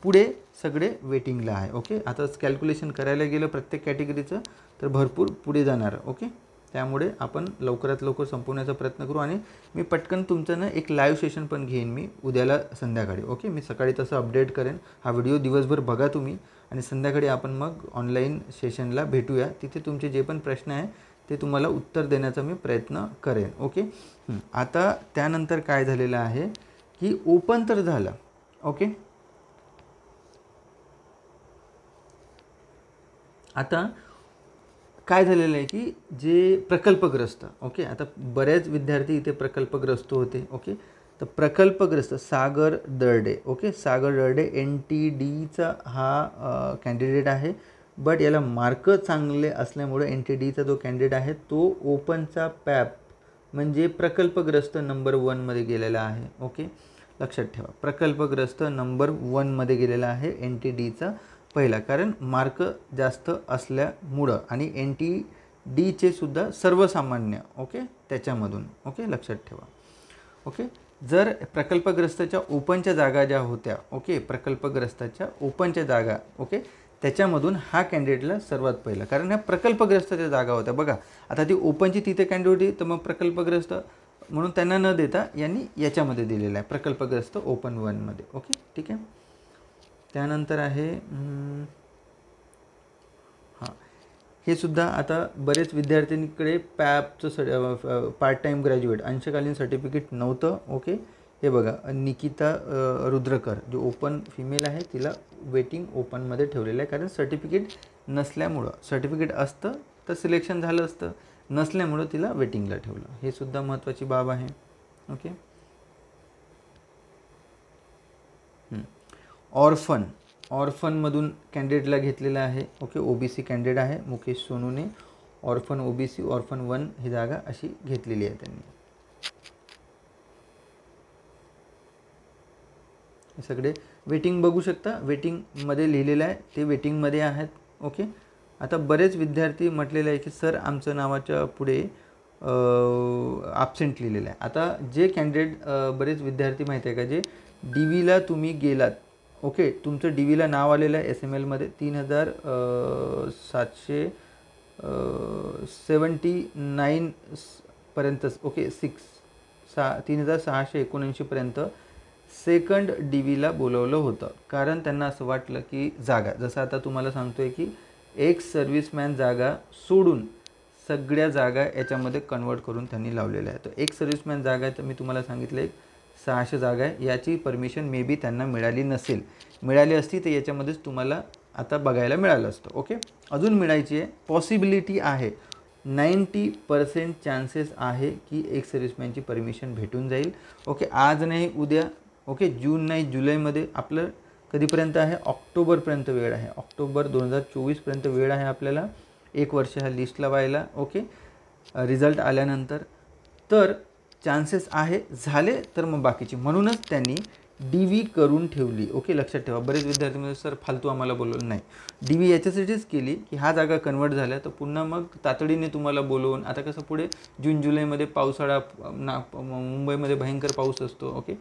पुढे सगळे वेटिंगला आहे. ओके? आता कॅल्क्युलेशन करायला गेलं प्रत्येक कॅटेगरीचं तर भरपूर पुढे जाणार. ओके? त्यामुळे आपण लवकरात लवकर संपवण्याचा प्रयत्न करू आणि मी पटकन तुमचं ना एक लाईव्ह सेशन पण घेईन मी उद्याला संध्याकाळी. ओके मी सकाळी तसं अपडेट करेन. हा व्हिडिओ दिवसभर बघा तुम्ही आणि संध्याकाळी आपण मग ऑनलाईन सेशनला भेटूया. तिथे तुमचे जे पण प्रश्न आहे ते तुम्हाला उत्तर देण्याचा मी प्रयत्न करेन. ओके आता त्यानंतर काय झालेलं आहे की ओपन तर झालं. ओके आता काय झालेलं आहे की जे प्रकल्पग्रस्त ओके आता बरेच विद्यार्थी इथे प्रकल्पग्रस्त होते ओके तर प्रकल्पग्रस्त Sagar Darde okay Sagar Darde N T डीचा हा कॅन्डिडेट आहे बट याला मार्क चांगले असल्यामुळे एन टी डीचा जो कॅन्डिडेट आहे तो ओपनचा पॅप म्हणजे प्रकल्पग्रस्त नंबर वनमध्ये गेलेला आहे ओके. लक्षात ठेवा प्रकल्पग्रस्त नंबर वनमध्ये गेलेला आहे एन टी डीचा पहिला कारण मार्क जास्त असल्यामुळं आणि एन टी डीचे सुद्धा सर्वसामान्य ओके? त्याच्यामधून ओके? लक्षात ठेवा ओके? जर प्रकल्पग्रस्तच्या ओपनच्या जागा ज्या होत्या ओके? प्रकल्पग्रस्ताच्या ओपनच्या जागा ओके? त्याच्यामधून हा कॅन्डिडेटला सर्वात पहिला कारण ह्या प्रकल्पग्रस्तच्या जागा होत्या. बघा आता ती ओपनची तिथे कॅन्डिडेट होती तर मग प्रकल्पग्रस्त म्हणून त्यांना न देता यांनी याच्यामध्ये दिलेलं आहे प्रकल्पग्रस्त ओपन वनमध्ये ओके? ठीक आहे? त्यानंतर आहे हां. हे सुद्धा आता बरेच विद्यार्थ्यांकडे पॅपचं स पार्ट टाईम ग्रॅज्युएट अंशकालीन सर्टिफिकेट नव्हतं ओके? हे बघा निकिता रुद्रकर जो ओपन फिमेल आहे तिला वेटिंग ओपनमध्ये ठेवलेलं आहे कारण सर्टिफिकेट नसल्यामुळं सर्टिफिकेट असतं तर सिलेक्शन झालं असतं नसल्यामुळं तिला वेटिंगला ठेवलं. हे सुद्धा महत्त्वाची बाब आहे ओके? ऑर्फन ऑर्फनमधून कॅन्डिडेटला घेतलेलं आहे. Okay O B C candidate आहे Mukesh Sonune orphan O B C orphan one ही जागा अशी घेतलेली आहे त्यांनी. हे सगळे वेटिंग बघू शकता. वेटिंगमध्ये लिहिलेलं आहे. ते वेटिंगमध्ये आहेत. ओके आता बरेच विद्यार्थी म्हटलेले आहे की सर आमचं नावाच्या पुढे ॲबसेंट लिहिलेलं आहे. आता जे कॅन्डिडेट बरेच विद्यार्थी माहिती आहे का जे डी व्हीला तुम्ही गेलात ओके तुमचं डी व्हीला नाव आलेलं आहे एस एम एलमध्ये तीन हजार सातशे सेवन्टी नाईन पर्यंतच ओके सिक्स सहा तीन हजार सहाशे एकोणऐंशीपर्यंत सेकंड डी व्हीला बोलवलं होतं. कारण त्यांना असं वाटलं की जागा जसं आता तुम्हाला सांगतो आहे की एक सर्व्हिसमॅन जागा सोडून सगळ्या जागा याच्यामध्ये कन्वर्ट करून त्यांनी लावलेल्या आहे तर एक सर्व्हिसमॅन जागा आहे तर मी तुम्हाला सांगितलं एक सहाशे जागा आहे. याची परमिशन मे बी त्यांना मिळाली नसेल. मिळाली असती तर याच्यामध्येच तुम्हाला आता बघायला मिळालं असतं. ओके अजून मिळायची आहे. पॉसिबिलिटी आहे. नाईंटी पर्सेंट चान्सेस आहे की एक सर्व्हिसमॅनची परमिशन भेटून जाईल. ओके आज नाही उद्या. ओके जून नाही जुलैमध्ये आपलं कधीपर्यंत आहे? ऑक्टोबरपर्यंत वेळ आहे. ऑक्टोबर दोन हजार चोवीसपर्यंत वेळ आहे आपल्याला. एक वर्ष ह्या लिस्ट लावायला. ओके रिझल्ट आल्यानंतर. तर चान्सेस आहे झाले तर मग बाकीची. म्हणूनच त्यांनी डी व्ही करून ठेवली. ओके लक्षात ठेवा. बरेच विद्यार्थी म्हणजे सर फालतू आम्हाला बोलवलं नाही. डी व्ही याच्यासाठीच केली की हा जागा कन्वर्ट झाल्या तर पुन्हा मग तातडीने तुम्हाला बोलवून आता कसं पुढे जून जुलैमध्ये पावसाळा ना मुंबईमध्ये भयंकर पाऊस असतो ओके?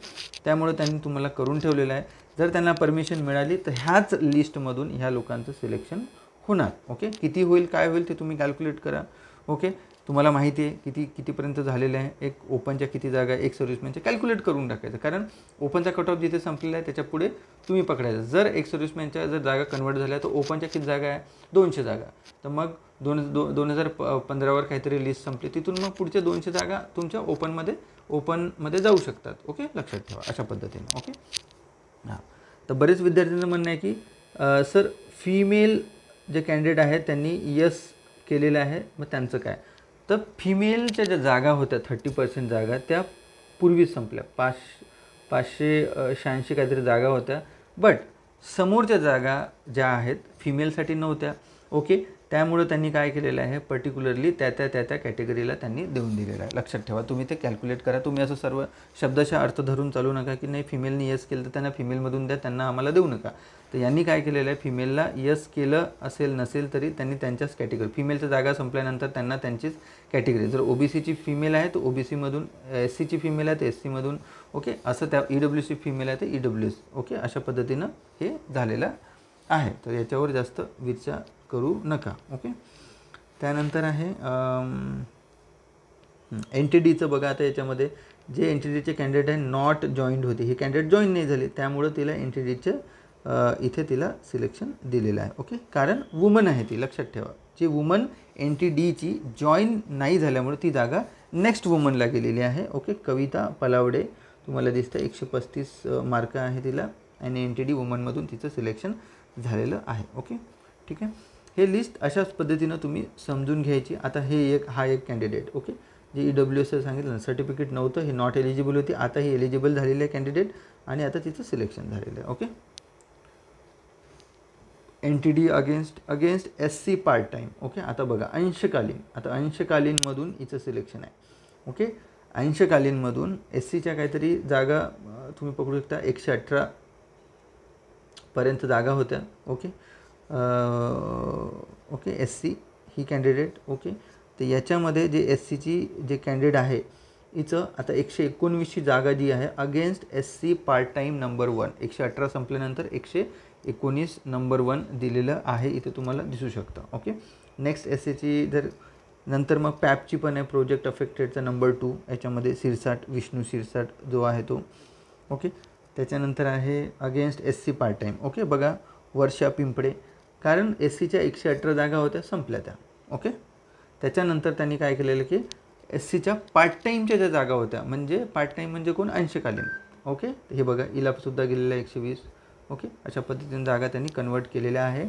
त्यामुळे त्यांनी तुम्हाला करून ठेवलेलं आहे. जर त्यांना परमिशन मिळाली तर ह्याच लिस्टमधून ह्या लोकांचं सिलेक्शन होणार ओके? किती होईल काय होईल ते तुम्ही कॅल्क्युलेट करा ओके? तुम्हाला माहिती आहे किती कितीपर्यंत झालेलं आहे? एक ओपनच्या किती जागा एक सर्व्हिसमॅनच्या कॅल्क्युलेट करून टाकायचं. कारण ओपनचा कट ऑफ जिथे संपलेला आहे त्याच्या पुढे तुम्ही पकडायचं. जर एक सर्व्हिसमॅनच्या जर जागा कन्वर्ट झाल्या तर ओपनच्या किती जागा आहे? दोनशे जागा. तर मग दोन दो दोन हजार प पंधरावर काहीतरी लिस्ट संपली. तिथून मग पुढच्या दोनशे जागा तुमच्या ओपनमध्ये ओपनमध्ये जाऊ शकतात. ओके लक्षात ठेवा. अशा पद्धतीने. ओके हां. तर बरेच विद्यार्थ्यांचं म्हणणं आहे की सर फिमेल जे कॅन्डिडेट आहेत त्यांनी यस केलेलं आहे. मग त्यांचं काय? तर फिमेलच्या ज्या जागा होत्या थर्टी पर्सेंट जागा त्या पूर्वीच संपल्या. पाच पाचशे शहाऐंशी काहीतरी जागा होत्या. बट समोरच्या जागा ज्या आहेत फिमेलसाठी नव्हत्या. ओके त्यामुळं त्यांनी काय केलेलं आहे? पर्टिक्युलरली त्या त्या त्या त्या कॅटेगरीला त्यांनी देऊन दिलेलं आहे. लक्षात ठेवा तुम्ही ते कॅल्क्युलेट करा. तुम्ही असं सर्व शब्दाचा अर्थ धरून चालू नका की नाही फिमेलनी यस केलं तर त्यांना फिमेलमधून द्या त्यांना आम्हाला देऊ नका. तर यांनी काय केलेलं आहे? फिमेलला यस केलं असेल नसेल तरी त्यांनी त्यांच्याच कॅटेगरी फिमेलच्या जागा संपल्यानंतर त्यांना त्यांचीच कॅटेगरी जर ओ बी सीची फिमेल आहे तर ओ बी सीमधून एस सीची फिमेल आहे तर एस सीमधून ओके असं त्या ई डब्ल्यू सी फिमेल आहे तर ई डब्ल्यू एस ओके अशा पद्धतीनं हे झालेलं आहे. तर याच्यावर जास्त विचार करू नका ओके त्यानंतर आहे एन टी डीचं बघा आता याच्यामध्ये. जे एन टी डीचे कॅन्डिडेट आहे नॉट जॉईंट होते. हे कॅन्डिडेट जॉईन नाही झाले. त्यामुळं तिला एन टी डीचं इथे तिला सिलेक्शन दिलेलं आहे. ओके कारण वुमन आहे ती लक्षात ठेवा. जी वुमन एन टी डीची जॉईन नाही झाल्यामुळे ती जागा नेक्स्ट वुमनला गेलेली आहे. ओके कविता पलावडे तुम्हाला दिसतं एकशे पस्तीस मार्क आहे तिला. आणि एन टी डी वुमनमधून तिचं सिलेक्शन झालेलं आहे. ओके ठीक आहे? हे लिस्ट अशाच पद्धतीनं तुम्ही समजून घ्यायची. आता हे एक हा एक कॅन्डिडेट ओके जे ई डब्ल्यू एस सांगितलं ना सर्टिफिकेट नव्हतं हे नॉट एलिजिबल होती. आता ही एलिजिबल झालेली आहे कॅन्डिडेट आणि आता तिचं सिलेक्शन झालेलं आहे. Okay N T D against against S C part time okay आता बघा अंशकालीन. आता अंशकालीनमधून हिचं सिलेक्शन आहे. ओके अंशकालीनमधून एस सीच्या काहीतरी जागा तुम्ही पकडू शकता. एकशे अठरा पर्यंत जागा होत्या. ओके ओके एस सी ही कॅन्डिडेट ओके तर याच्यामध्ये जे एस सीची जे कॅन्डिडेट आहे हिचं आता एकशे एकोणवीसची जागा जी आहे against S C part time number one एकशे अठरा संपल्यानंतर एकशे एकोणीस नंबर वन दिलेलं आहे इथे तुम्हाला दिसू शकतं ओके नेक्स्ट एस सीची जर नंतर मग पॅपची पण आहे प्रोजेक्ट अफेक्टेडचा नंबर टू याच्यामध्ये सिरसाट विष्णू सिरसाट जो आहे तो ओके त्याच्यानंतर आहे against S C part time okay बघा वर्षा पिंपळे कारण एस सीच्या एकशे अठरा जागा होत्या संपल्या त्या ओके त्याच्यानंतर त्यांनी काय केलेलं की एस सीच्या पार्ट टाईमच्या ज्या जागा होत्या म्हणजे पार्ट टाईम म्हणजे कोण? अंशकालीन ओके हे बघा इलापसुद्धा गेलेलं आहे एकशे वीस. ओके अशा पद्धतीने जागा त्यांनी कन्वर्ट केलेल्या आहे.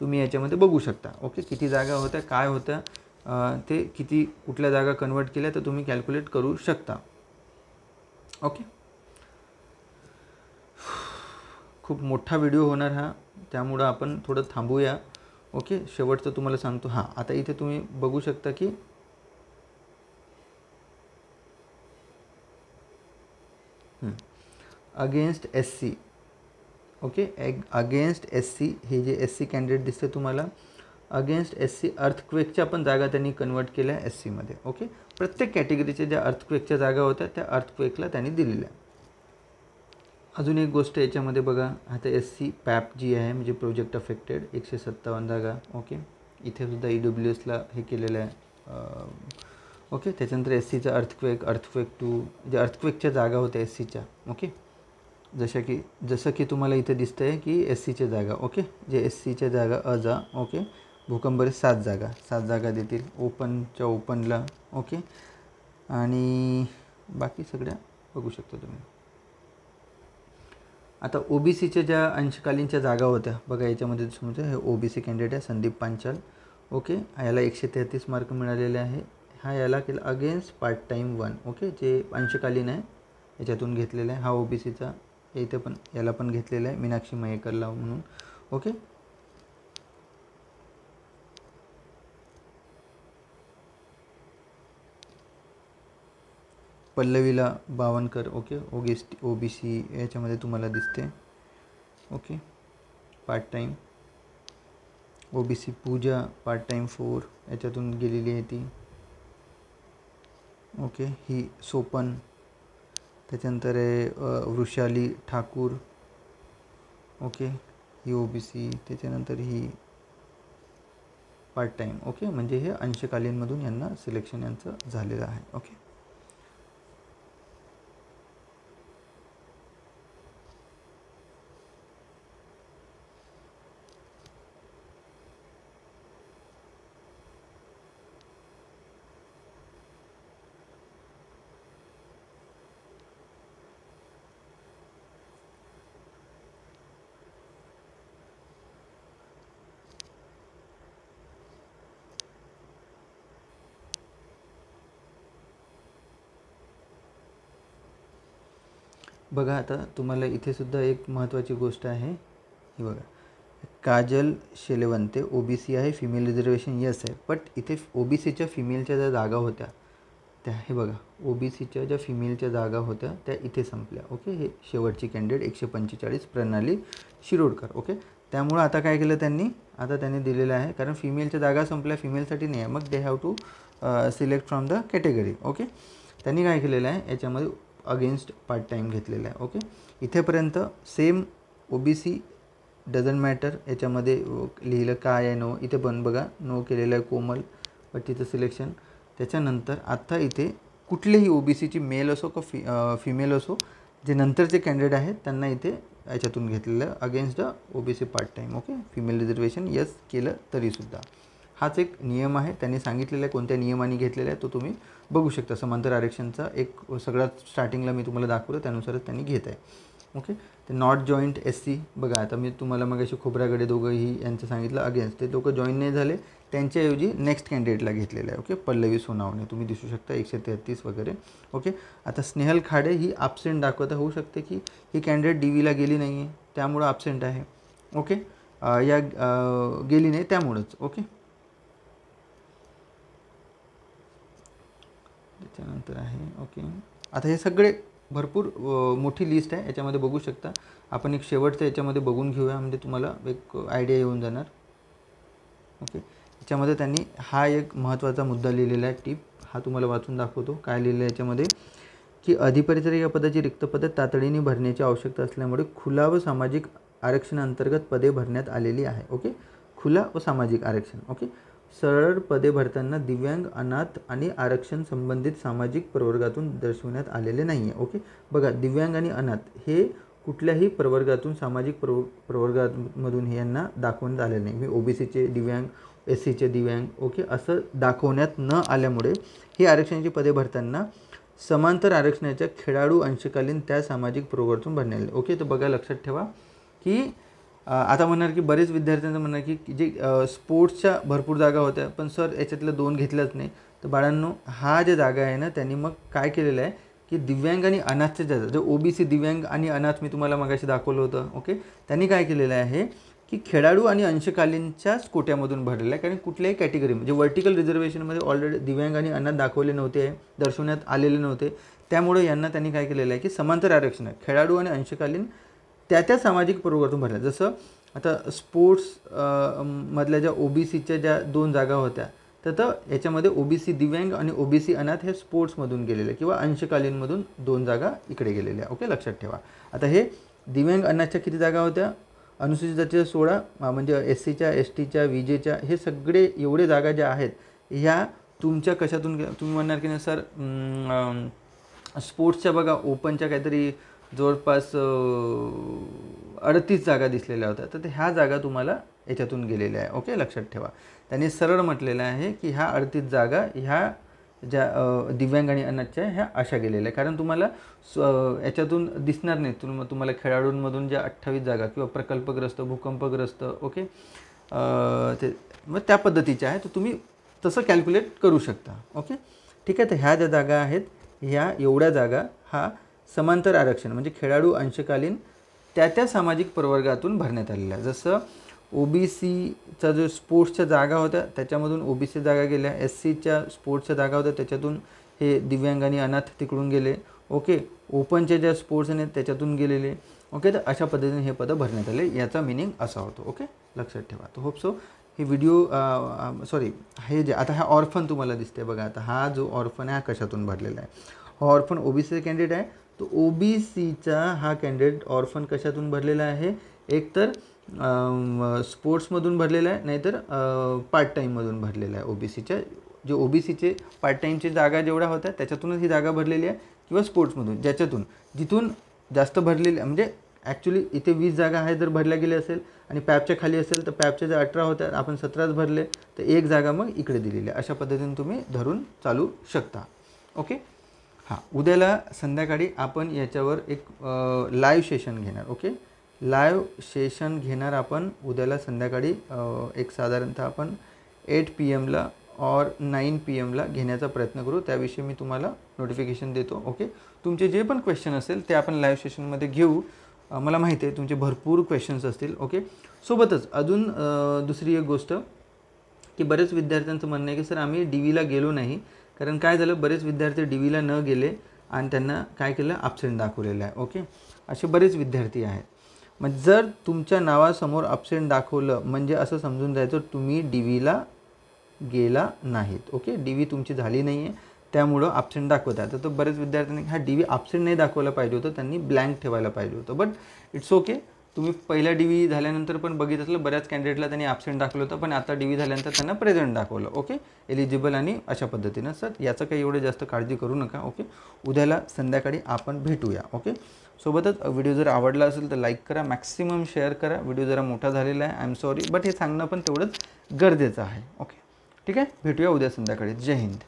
तुम्ही याच्यामध्ये बघू शकता. ओके किती जागा होत्या काय होत्या ते किती कुठल्या जागा कन्वर्ट केल्या तर तुम्ही कॅल्क्युलेट करू शकता. ओके खूप मोठा व्हिडिओ होणार हा. त्यामुळं आपण थोडं थांबूया. ओके शेवटचं तुम्हाला सांगतो. हां आता इथे तुम्ही बघू शकता की अगेन्स्ट एस सी ओके एग अगेन्स्ट एस सी हे जे एस सी कॅन्डिडेट दिसते तुम्हाला अगेन्स्ट एस सी अर्थक्वेकच्या पण जागा त्यांनी कन्वर्ट केल्या एस सीमध्ये ओके प्रत्येक कॅटेगरीच्या ज्या अर्थक्वेकच्या जागा होत्या त्या अर्थक्वेकला त्यांनी दिलेल्या. अजून एक गोष्ट याच्यामध्ये बघा आता एस सी पॅप जी आहे म्हणजे प्रोजेक्ट अफेक्टेड एकशे सत्तावन्न जागा. ओके इथे सुद्धा ई डब्ल्यू एसला हे केलेलं आहे. ओके? त्याच्यानंतर एस सीचा अर्थक्वेक अर्थक्वेक टू जे अर्थक्वेकच्या जागा होत्या एस सीच्या ओके? जशा की जसं की तुम्हाला इथे दिसतं आहे की एस सीच्या जागा ओके? जे एस सीच्या जागा अजा ओके? भूकंपरी सात जागा सात जागा देतील ओपनच्या ओपनला ओके? आणि बाकी सगळ्या बघू शकता तुम्ही. आता ओ बी सीच्या ज्या अंशकालीनच्या जागा होत्या बघा याच्यामध्ये समजा हे ओ बी सी कॅन्डिडेट आहे संदीप पांचाल ओके? याला एकशे तेहतीस मार्क मिळालेले आहे. हा याला केला against part time one okay जे अंशकालीन आहे, याच्यातून घेतलेला आहे. हा ओ बी सीचा इथे पण, याला मीनाक्षी मयेकरला म्हणून. ओके पल्लवीला बावनकर ओके ओगेस ओ बी सी याच्यामध्ये तुम्हाला दिसते. Okay part time O B C Pooja part time four याच्यातून गेलेली आहे ती. ओके ही सोपन. त्याच्यानंतर आहे वृषाली ठाकूर. ओके ही ओ बी सी त्याच्यानंतर ही पार्ट टाईम ओके म्हणजे हे अंशकालीनमधून यांना सिलेक्शन यांचं झालेलं आहे. ओके. बघा आता तुम्हाला इथेसुद्धा एक महत्त्वाची गोष्ट आहे. ही बघा. Kajal Shelwante O B C आहे फिमेल रिझर्वेशन यस आहे. बट इथे ओ बी सीच्या फिमेलच्या ज्या जागा होत्या त्या हे बघा. ओ बी सीच्या ज्या फिमेलच्या जागा होत्या त्या इथे संपल्या. ओके हे शेवटची कॅन्डिडेट एकशे पंचेचाळीस प्रणाली शिरोडकर. ओके त्यामुळं आता काय केलं त्यांनी? आता त्यांनी दिलेलं आहे. कारण फिमेलच्या जागा संपल्या फिमेलसाठी नाही आहे. मग they have to select from the category okay त्यांनी काय केलेलं आहे? याच्यामध्ये अगेन्स्ट पार्ट टाईम घेतलेला आहे ओके? इथेपर्यंत same O B C doesn't matter याच्यामध्ये लिहिलं काय आहे नो इथे पण बघा नो केलेलं आहे कोमल बट तिथं सिलेक्शन त्याच्यानंतर आत्ता इथे कुठलेही ओ बी सीची मेल असो का फि फिमेल असो जे नंतरचे कॅन्डिडेट आहेत त्यांना इथे याच्यातून घेतलेलं against the O B C part time okay? Female reservation yes केलं तरीसुद्धा. हाच एक नियम आहे. त्यांनी सांगितलेला आहे कोणत्या नियमाने घेतलेला आहे तो तुम्ही बघू शकता. समांतर आरक्षणचा एक सगळ्यात स्टार्टिंगला मी तुम्हाला दाखवतो त्यानुसारच त्यांनी घेत आहे. ओके ते नॉट जॉईंट एस सी बघा आता मी तुम्हाला मग अशी खोबऱ्याकडे दोघंही यांचं सांगितलं अगेन्स्ट ते दोघं जॉईन नाही झाले त्यांच्याऐवजी नेक्स्ट कॅन्डिडेटला घेतलेलं आहे. ओके पल्लवी सोनावणे तुम्ही दिसू शकता एकशे तेहतीस वगैरे. ओके आता स्नेहल खाडे ही ॲबसेंट दाखवता होऊ शकते की ही कॅन्डिडेट डी व्हीला गेली नाही आहे त्यामुळं ॲबसेंट आहे. ओके या गेली नाही त्यामुळंच. ओके त्याच्यानंतर आहे ओके. आता हे सगळे भरपूर मोठी लिस्ट आहे याच्यामध्ये बघू शकता. आपण एक शेवटचं याच्यामध्ये बघून घेऊया म्हणजे तुम्हाला एक आयडिया येऊन जाणार. ओके. याच्यामध्ये त्यांनी हा एक महत्त्वाचा मुद्दा लिहिलेला आहे टीप. हा तुम्हाला वाचून दाखवतो काय लिहिलं आहे याच्यामध्ये. की अधिपरिचर या पदाची रिक्त पदे तातडीने भरण्याची आवश्यकता असल्यामुळे खुला व सामाजिक आरक्षणाअंतर्गत पदे भरण्यात आलेली आहे ओके. खुला व सामाजिक आरक्षण ओके. सरळ पदे भरताना दिव्यांग अनाथ आणि आरक्षण संबंधित सामाजिक प्रवर्गातून दर्शवण्यात आलेले नाही आहे ओके? बघा दिव्यांग आणि अनाथ हे कुठल्याही प्रवर्गातून सामाजिक प्रव प्रवर्गामधून हे यांना दाखवण्यात आले नाही. मी ओ बी सीचे दिव्यांग एस सीचे दिव्यांग ओके? असं दाखवण्यात न आल्यामुळे हे आरक्षणाची पदे भरताना समांतर आरक्षणाच्या खेळाडू अंशकालीन त्या सामाजिक प्रवर्गातून भरण्यात आले ओके? तर बघा लक्षात ठेवा की आता म्हणणार की बरेच विद्यार्थ्यांचं म्हणणार की जे स्पोर्ट्सच्या भरपूर जागा होत्या पण सर याच्यातल्या दोन घेतल्याच नाही. तर बाळांनो हा जे जागा आहे ना त्यांनी मग काय केलेलं आहे की दिव्यांग आणि अनाथच्या ज्या जे ओ बी सी दिव्यांग आणि अनाथ मी तुम्हाला मगाशी दाखवलं होतं ओके? त्यांनी काय केलेलं आहे की खेळाडू आणि अंशकालीनच्याच कोट्यामधून भरलेलं आहे. कारण कुठल्याही कॅटेगरी म्हणजे वर्टिकल रिझर्वेशनमध्ये ऑलरेडी दिव्यांग आणि अनाथ दाखवले नव्हते दर्शवण्यात आलेले नव्हते. त्यामुळे यांना त्यांनी काय केलेलं आहे की समांतर आरक्षण आहे. खेळाडू आणि अंशकालीन त्या त्या सामाजिक प्रवर्गातून भरल्या. जसं आता स्पोर्ट्स मधल्या ज्या ओ बी सीच्या ज्या दोन जागा होत्या तर तर याच्यामध्ये ओ बी सी दिव्यांग आणि ओ बी सी अनाथ हे स्पोर्ट्समधून गेलेले किंवा अंशकालीनमधून दोन जागा इकडे गेलेल्या. ओके? लक्षात ठेवा. आता हे दिव्यांग अनाथच्या किती जागा होत्या? अनुसूचित जातीच्या सोळा म्हणजे एस सीच्या एस टीच्या विजेच्या हे सगळे एवढे जागा ज्या आहेत ह्या तुमच्या कशातून तुम्ही म्हणणार की नाही सर स्पोर्ट्सच्या बघा ओपनच्या काहीतरी जवळपास अडतीस जागा दिसलेल्या होत्या. तर ह्या जागा तुम्हाला याच्यातून गेलेल्या आहे. ओके? लक्षात ठेवा. त्यांनी सरळ म्हटलेलं आहे की ह्या अडतीस जागा ह्या ज्या दिव्यांग आणि अनाथच्या ह्या अशा गेलेल्या आहे कारण तुम्हाला याच्यातून दिसणार नाही तुम तुम्हाला खेळाडूंमधून ज्या अठ्ठावीस जागा किंवा प्रकल्पग्रस्त भूकंपग्रस्त ओके? ते मग त्या पद्धतीच्या आहे तर तुम्ही तसं कॅल्क्युलेट करू शकता. ओके? ठीक आहे? तर ह्या ज्या जागा आहेत ह्या एवढ्या जागा हा समांतर आरक्षण म्हणजे खेळाडू अंशकालीन त्या त्या सामाजिक प्रवर्गातून भरण्यात आलेल्या जसं ओ बी सीचा जो स्पोर्ट्सच्या जागा होत्या त्याच्यामधून ओ बी सी जागा गेल्या. एस सीच्या स्पोर्ट्सच्या जागा होत्या त्याच्यातून हे दिव्यांग आणि अनाथ तिकडून गेले. ओके ओपनच्या ज्या स्पोर्ट्स आहेत त्याच्यातून गेलेले. ओके तर अशा पद्धतीने हे पदं भरण्यात आले. याचा मिनिंग असा होतो. ओके लक्षात ठेवा. तो होप सो हे व्हिडिओ सॉरी हे जे आता हा ऑर्फन तुम्हाला दिसते बघा आता हा जो ऑर्फन आहे हा कशातून भरलेला आहे? हा orphan O B C candidate आहे. तर ओ बी सीचा हा कॅन्डिडेट ऑर्फन कशातून भरलेला आहे? एक तर स्पोर्ट्समधून भरलेला आहे नाहीतर पार्ट टाईममधून भरलेला आहे ओ बी सीच्या जे ओ बी सीचे पार्ट टाईमची जागा जेवढ्या होत्या त्याच्यातूनच ही जागा भरलेली आहे किंवा स्पोर्ट्समधून ज्याच्यातून. जिथून जास्त भरलेली म्हणजे ॲक्च्युली इथे वीस जागा आहे जर भरल्या गेल्या असेल आणि पॅपच्या खाली असेल तर पॅपच्या जर अठरा होत्या आपण सतराच भरले तर एक जागा मग इकडे दिलेली आहे. अशा पद्धतीने तुम्ही धरून चालू शकता. ओके हां उद्याला संध्याकाळी आपण याच्यावर एक लाईव्ह सेशन घेणार ओके लाईव्ह सेशन घेणार आपण उद्याला संध्याकाळी एक साधारणतः आपण एट पी एमला और नाईन पी एमला घेण्याचा प्रयत्न करू. त्याविषयी मी तुम्हाला नोटिफिकेशन देतो ओके तुमचे जे पण क्वेश्चन असेल ते आपण लाईव्ह सेशनमध्ये घेऊ. मला माहिती आहे तुमचे भरपूर क्वेश्चन्स असतील ओके सोबतच अजून दुसरी एक गोष्ट की बरेच विद्यार्थ्यांचं म्हणणं आहे की सर आम्ही डी व्हीला गेलो नाही. कारण काय झालं बरेच विद्यार्थी डी व्हीला न गेले आणि त्यांना काय केलं ॲबसेंट दाखवलेलं आहे ओके असे बरेच विद्यार्थी आहेत. मग जर तुमच्या नावासमोर ॲबसेंट दाखवलं म्हणजे असं समजून जायचं तुम्ही डी व्हीला गेला नाहीत ओके डी व्ही तुमची झाली नाही आहे त्यामुळं ॲबसेंट दाखवत आहे तर तो बरेच विद्यार्थ्यांनी हा डी व्ही ॲबसेंट नाही दाखवला पाहिजे होतं त्यांनी ब्लँक ठेवायला पाहिजे होतं. बट इट्स ओके तुम्ही पहिल्या डी व्ही झाल्यानंतर पण बघित असलं बऱ्याच कॅन्डिडेटला त्यांनी ॲबसेंट दाखवलं होतं पण आता डी व्ही झाल्यानंतर त्यांना प्रेझेंट दाखवलं ओके एलिजिबल आणि अशा पद्धतीनं. सर याचं काही एवढं जास्त काळजी करू नका ओके उद्याला संध्याकाळी आपण भेटूया ओके सोबतच व्हिडिओ जर आवडला असेल तर लाईक करा मॅक्सिमम शेअर करा. व्हिडिओ जरा मोठा झालेला आहे आय एम सॉरी बट हे सांगणं पण तेवढंच गरजेचं आहे ओके ठीक आहे? भेटूया उद्या संध्याकाळी. जय हिंद.